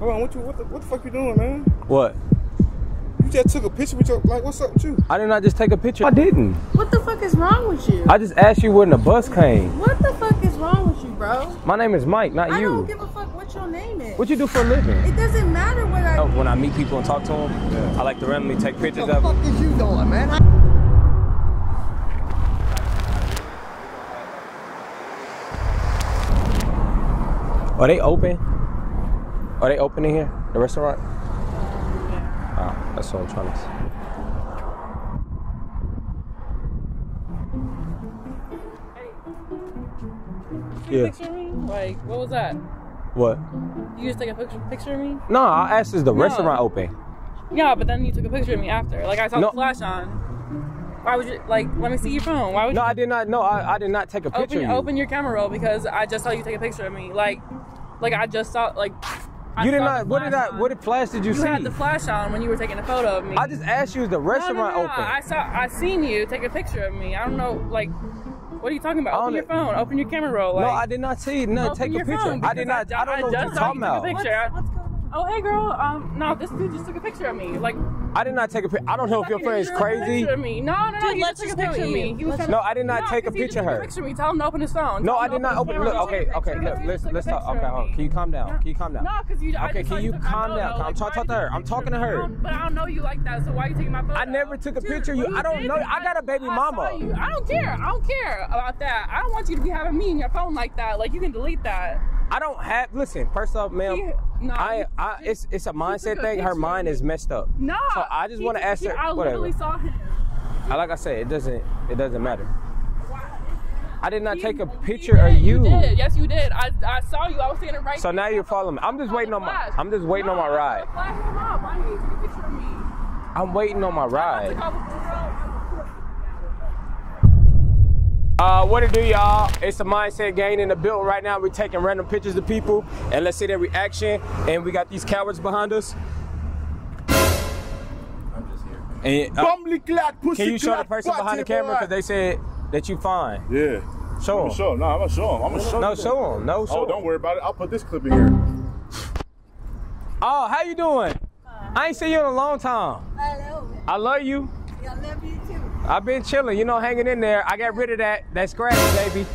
Hold on, what you what the, what the fuck you doing, man? What? You just took a picture with your like. What's up with you? I did not just take a picture. I didn't. What the fuck is wrong with you? I just asked you when the bus came. What the fuck is wrong with you, bro? My name is Mike, not I you. I don't give a fuck what your name is. What you do for a living? It doesn't matter what I Oh, do. When I meet people and talk to them, I like to randomly take pictures of What the them. fuck is you doing, man? I- Are they open? Are they open in here? The restaurant? Oh, that's what I'm trying to see. Yeah. Picture of me? Like, what was that? What? You just take a picture, picture of me? No, I asked is the No. restaurant open? Yeah, but then you took a picture of me after. Like, I saw No. the flash on. Why would you, like, let me see your phone. Why would you? No, you I did not. No, I, I did not take a picture. open, of you. open your camera roll because I just saw you take a picture of me. Like, like I just saw, like, I You did not. What did flash I? on. What did flash did you, You see? You had the flash on when you were taking a photo of me. I just asked you is the restaurant no, no, no. open? I saw, I seen you take a picture of me. I don't know, like, what are you talking about? Open your phone. Open your camera roll. Like, no, I did not see none. open Take a your picture. phone I did not. I, don't know what you're talking you took about. a picture. Oh, hey, girl. Um, no, this dude just took a picture of me. Like, I did not take a picture. I don't know if your friend is He took a crazy. picture of me. No, no, no. Dude, he let's just took a picture of me. eat. He was trying No, I did not No, take a 'cause he just picture of her. picture of me. Tell him to open his phone. No, I did not open. Look, okay, okay. Look, let's let's talk. picture Okay, hold on. Can you calm down? Can you calm down? No, because you. Okay, can you calm down? I'm talking to her. I'm talking to her. But I don't know you like that, so why are you taking my photo? I never took a picture of you. I don't know. I got a baby mama. I don't care. I don't care about that. I don't want you to be having me in your phone like that. Like you can delete that. I don't have. Listen, first off, ma'am. He- no, I, I, it's it's a mindset thing. Her mind is messed up. No. So I just want to ask he- her. I Whatever. literally saw him. I- Like I said, it doesn't. It doesn't matter. I did not He- take a picture of you. did. Yes, you did. I, I saw you. I was standing right. So now you're following me. I'm just waiting on my. I'm just waiting on my ride. flash come up. Why didn't you take a picture of me? I'm waiting on my ride. took off with the girl. Uh, what it do, y'all? It's a mindset gain in the building right now. We're taking random pictures of people and let's see their reaction. And we got these cowards behind us. I'm just here. And uh, clad, pussy can you show the person behind the camera? Because they said that you fine. Yeah. Show I'm them. show him. No, I'm gonna show him. I'm gonna show No, you. show them. No, show Oh, 'em. don't worry about it. I'll put this clip in here. Oh, how you doing? I ain't seen you in a long time. Hello. I love you. I love you too. I've been chilling, you know, hanging in there. I got rid of that that scratch, baby.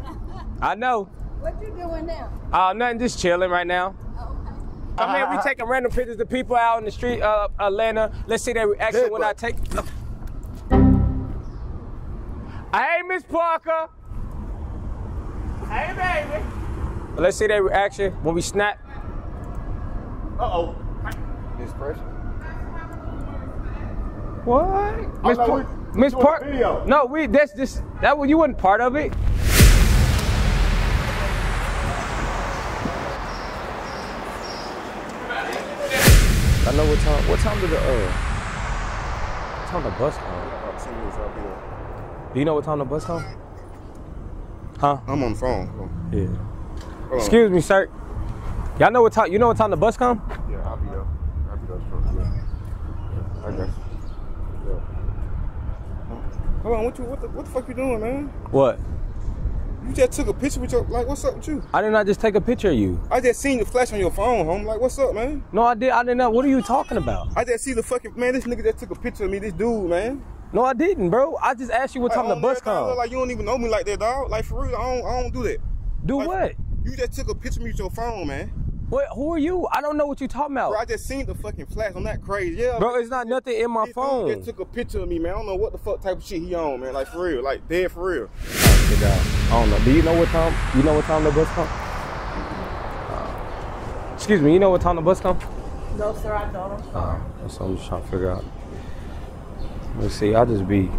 I know. What you doing now? Uh, nothing, just chilling right now. Okay. I mean, we taking random pictures of people out in the street of Atlanta. Let's see their reaction when I take. Hey, Miss Parker. Hey, baby. Let's see their reaction when we snap. Uh oh. This person. What? Miss no, Par- we- Miss Park. No, we. That's just that. was You wasn't part of it. I know what time. What time did the uh? What time the bus come? Do you know what time the bus come? Huh? I'm on the phone. Yeah. Excuse me, sir. Y'all know what time? You know what time the bus come? Yeah, I'll be there. I'll be there shortly. Yeah. I got you. Yeah. Hold on, what you what the, what the fuck you doing, man? What? You just took a picture with your like, what's up with you? I did not just take a picture of you. I just seen the flash on your phone, home. Like, what's up, man? No, I did. I did not. Know what are you talking about? I just see the fucking man. This nigga that took a picture of me. This dude, man. No, I didn't, bro. I just asked you what time the oh, bus everything, look come. Like you don't even know me like that, dog. Like for real, I don't, I don't do that. Do like- what? You just took a picture of me with your phone, man. What? Who are you? I don't know what you talking about, Bro, I just seen the fucking flash. I'm not crazy. Yeah, bro. It's not nothing in my This phone. just took a picture of me, man. I don't know what the fuck type of shit he on, man. Like for real, like dead for real. I don't know. Do you know what time? You know what time the bus come? Uh, excuse me. You know what time the bus come? No, sir, I don't. I'm sorry. That's what I'm just trying to figure out. Let's see. I just be.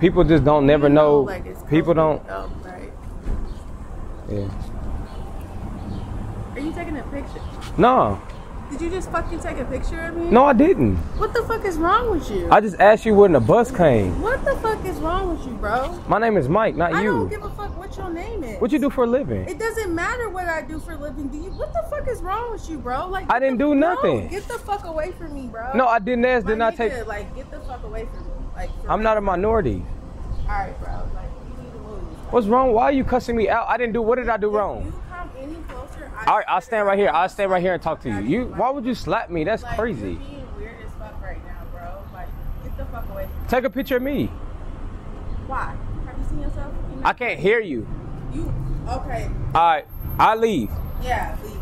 People just don't never know. Like it's People don't. to- Oh, right. Yeah. Are you taking a picture? No. Did you just fucking take a picture of me? No, I didn't. What the fuck is wrong with you? I just asked you when the bus came. what the fuck is wrong with you, bro? My name is Mike, not you. I don't give a fuck what your name is. What you do for a living? It doesn't matter what I do for a living. Do you? What the fuck is wrong with you, bro? Like I didn't the- do no, nothing. get the fuck away from me, bro. No, I didn't ask. Did not nigga, take. Like, get the fuck away from me. Like, I'm not a minority. All right, bro. Like, you need to move. What's wrong? Why are you cussing me out? I didn't do. What did I do If wrong? you come any closer, All right, I'll stand right here. I'll stand right here and talk to you. You, why would you slap me? That's Like, crazy. Weird as fuck right now, bro. Like, get the fuck away. Take a picture of me. Why? Have you seen yourself? You know- I can't hear you. You okay? All right, I leave. Yeah, leave.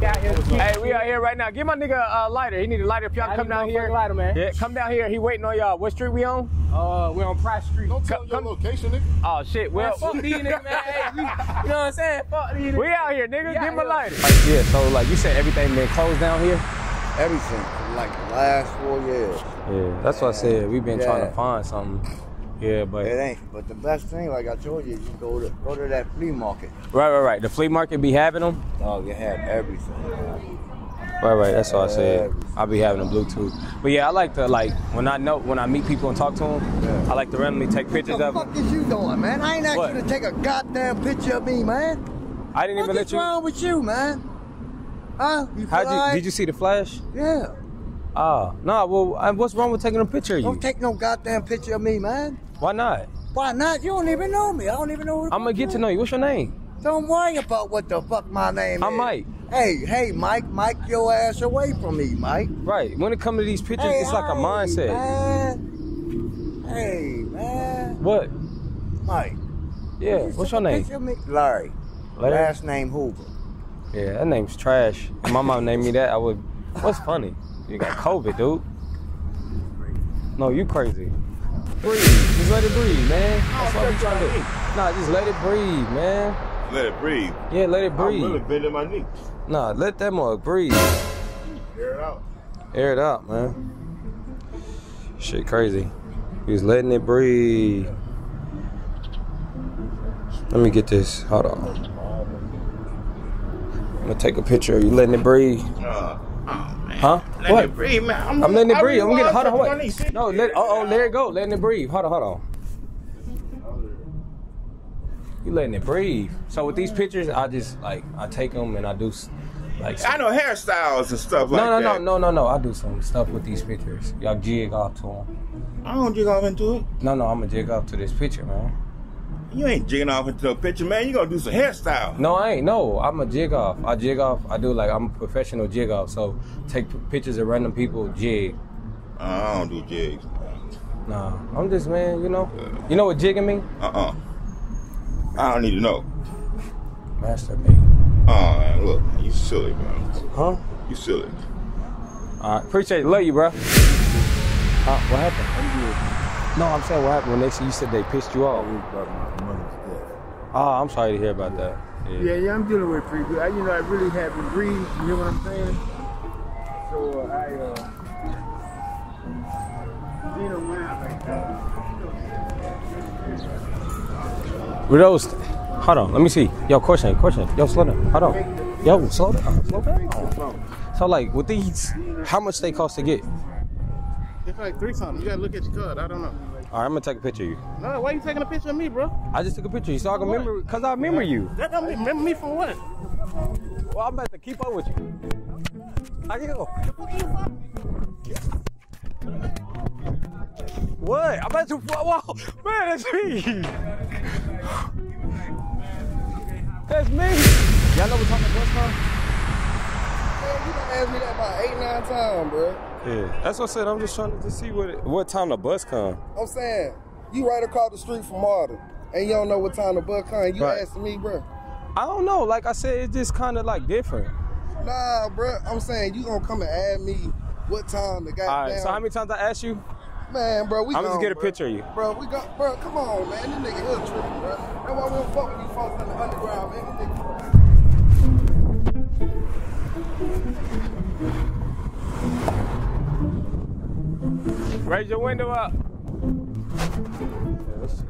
I Hey, we are here right now. Give my nigga a lighter. He need a lighter. If y'all come down here, motherfucking lighter, man. Yeah, come down here. He waiting on y'all. What street we on? Uh, we're on Price Street. Don't tell Come- your location, nigga. Oh shit. Well, Man, fuck these niggas, man. Hey, we, you know what I'm saying? Fuck these niggas. we out here, nigga. Give him a yeah. lighter. yeah. So like you said, everything been closed down here. Everything like the last four years. Yeah, that's what I said. We've been trying to find something. Yeah, but It ain't. But the best thing, like I told you, you go to go to that flea market. right, right, right. The flea market be having them. Oh, you have everything. Right, right. That's what I said. I'll be having a Bluetooth. But yeah, I like to like when I know when I meet people and talk to them. Yeah. I like to randomly take pictures of them. What the fuck is you doing, man? I ain't asked What? you to take a goddamn picture of me, man. I didn't even What let is you. wrong with you, man? Huh? You How'd you? Did you see the flash? Yeah. Ah, no. Well, I- what's wrong with taking a picture of you? Don't take no goddamn picture of me, man. Why not? Why not? You don't even know me. I don't even know who I'm gonna get to know you. What's your name? Don't worry about what the fuck my name is. I'm. Mike. Hey, hey, Mike, Mike your ass away from me, Mike. Right. When it comes to these pictures, Hey, it's like a hey, mindset. Man. Hey, man. What? Mike. Yeah. you What's your name? Larry. Larry? Last name Hoover. Yeah, that name's trash. If my mom named me that, I would. What's funny? You got COVID, dude. No, you crazy. Breathe. Just let it breathe, man. That's what we trying to do. Nah, just let it breathe, man. Let it breathe. Yeah, let it breathe. I'm really bending my knee. Nah, let that mug breathe. Air it out. Air it out, man. Shit crazy. He's letting it breathe. Let me get this. Hold on. I'm gonna take a picture of you letting it breathe. Uh, oh, man. Huh? Let What? it breathe, man. I'm, I'm letting it breathe. I'm getting. Hold on, hold No, let. Oh, oh, there it go. Letting it breathe. Hold on, hold on. You letting it breathe. So with these pictures, I just like I take them and I do like. I know hairstyles and stuff like no, no, that. no, no, no, no. I do some stuff with these pictures. Y'all jig off to them. I don't jig off into it. No, no, I'm gonna jig off to this picture, man. You ain't jigging off into a picture, man. You gonna do some hairstyle. No, I ain't. No, I'm a jig off. I jig off. I do like I'm a professional jig off. So take pictures of random people jig. Uh, I don't do jigs. Nah, I'm just man. You know, you know what jigging mean? Uh-uh. I don't need to know. Masturbate. Oh, man, look, man, you silly, man. Huh? You silly. All right, appreciate it. Love you, bro. Huh? What happened? No, I'm saying what happened when they see you said they pissed you off. Oh, I'm sorry to hear about that. Yeah, yeah, I'm dealing with it pretty good. I, you know, I really haven't breathed. You know what I'm saying? So uh, I, uh, being around like that. With those, hold on, let me see. Yo, question, question. Yo, slow down. Hold on. Yo, slow down. Slow down. So, like, with these, how much they cost to get? Like three something. You gotta look at your card. I don't know. All right, I'm gonna take a picture of you. No, why you taking a picture of me, bro? I just took a picture you so I can remember, cause I remember you. That don't remember me for what? Well, I'm about to keep up with you. How you go? What? I'm about to. Whoa, man, that's me. That's me. Y'all know what time the bus come? Man, you done asked me that about eight, nine times, bro. Yeah, that's what I said. I'm just trying to see what what time the bus come. I'm saying, you right across the street from MARTA, and you don't know what time the bus come. You Right. asking me, bro? I don't know. Like I said, it's just kind of like different. Nah, bro. I'm saying you gonna come and ask me what time the All goddamn. right. So how many times I asked you? Man, bro, we I'm just get a bro. picture of you. Bro, we got, bro. Come on, man. This nigga here tripping, bro. That's why we don't fuck with you folks in the underground, man. Raise your window up. Yeah, this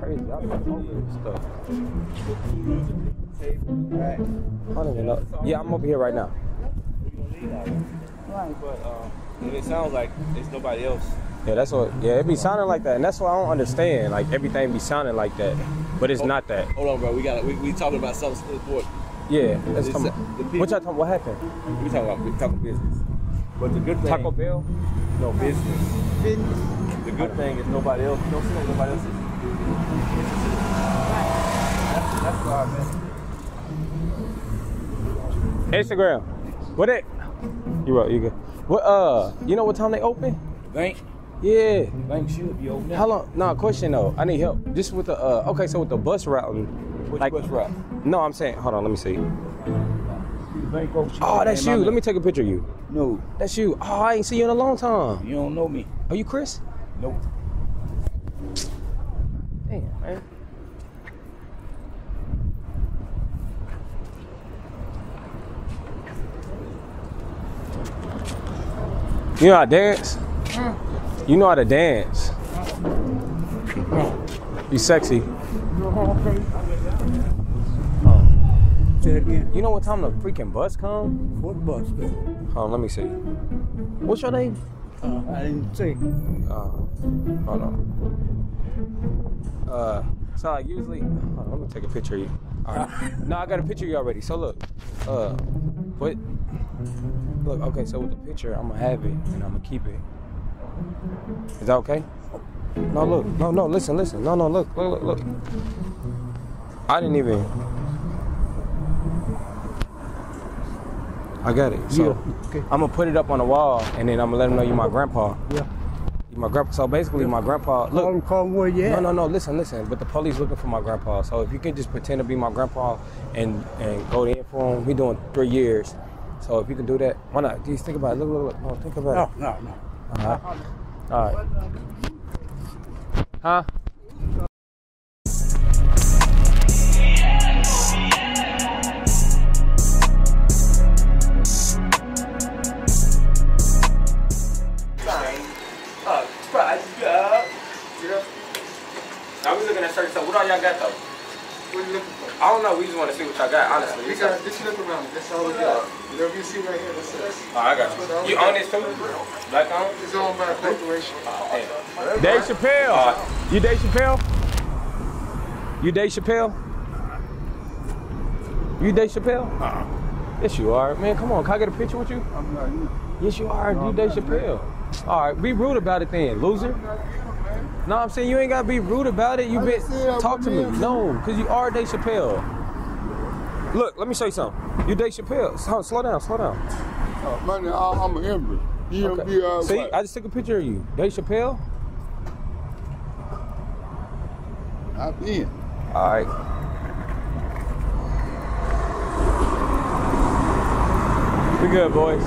crazy. I don't know this stuff. I don't even know. Yeah, I'm over here right now. But um, and it sounds like it's nobody else. Yeah, that's what. Yeah, it be sounding like that, and that's what I don't understand. Like everything be sounding like that, but it's not that. Hold on, bro. We got we, we talking about something important. Yeah, that's It's, talking, uh, people- what y'all talking? What happened? We talking about we talking business. But the good thing, Taco Bell? No business. The good thing is nobody else. You don't see nobody else. Is. That's, that's why, man. Instagram. What it? You right, you good. What uh you know what time they open? Bank, Yeah. bank should be open. How long? No, question though. I need help. Just with the uh okay, so with the bus routing. Which like bus route? No, I'm saying hold on, let me see. Bank open. Oh, that's you. Let me take a picture of you. No, That's you. Oh, I ain't seen you in a long time. you don't know me. Are you Chris? Nope. Damn, man. You know how to dance? You know how to dance. You sexy. Say it again. You know what time the freaking bus come? What bus? go? Hold on, let me see. What's your name? Uh, I didn't say. Uh, hold on. Uh, so like usually, hold on, let me take a picture of you. All right. no, I got a picture of you already. So look, uh, what? Look, okay. So with the picture, I'm gonna have it and I'm gonna keep it. Is that okay? No, look, no, no. Listen, listen. No, no. Look, look, look, look. I didn't even. I got it. So Yeah, okay. I'm gonna put it up on the wall, and then I'm gonna let them know you're my grandpa. Yeah. My grandpa. So basically, my grandpa. Call him, Look. call him where you No, no, no. Listen, listen. But the police looking for my grandpa. So if you can just pretend to be my grandpa and and go in for him, we doing three years. So if you can do that, why not? Just think about it. Look, look, look. No, think about No, it. no, no. All right. All right. Uh, huh? Got though? What are you looking for? I don't know. We just want to see what y'all got, honestly. We got, just look around. That's all we got. Whatever you see right here, that's us. Oh, I got you. You own this too? Black on? It's owned by a corporation. Oh, Dave Chappelle. Uh, you Dave Chappelle? You Dave Chappelle? You Dave Chappelle? Uh-uh. Yes, you are. Man, come on. Can I get a picture with you? I'm not you. Yes, you are. You Dave Chappelle. All right, be rude about it then, loser. No, I'm saying you ain't gotta be rude about it. You I been just said I talk to me. No, because you are Dave Chappelle. Look, let me show you something. You Dave Chappelle. Slow, slow down, slow down. Uh, man, I, I'm an immigrant. You Okay. be uh, See. I just took a picture of you. Dave Chappelle. I've been. All right. We good, boys.